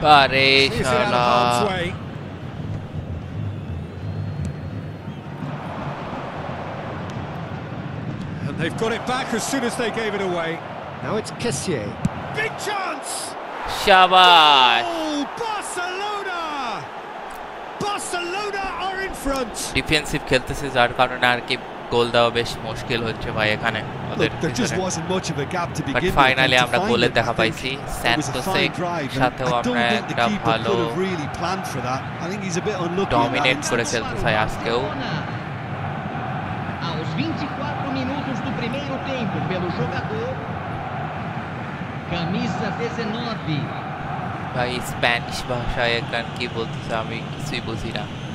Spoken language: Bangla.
Buddy, And they've got it back as soon as they gave it away. Now it's Kessier. Big chance! Shabat! Oh, Barcelona! Barcelona are in front! Defensive Celtics is our আর কি গোল দেওয়া বেশ মুশকিল হচ্ছে ভাই এখানে বাট ফাইনালি আমরা গোলের দেখা পাইছি সাথেও আমরা একটা ভালো ডমিনেট করে খেলতে চাই আজকেও e ভাই স্প্যানিশ ভাষায় গান কি বলতেছে আমি কিছুই বুঝি না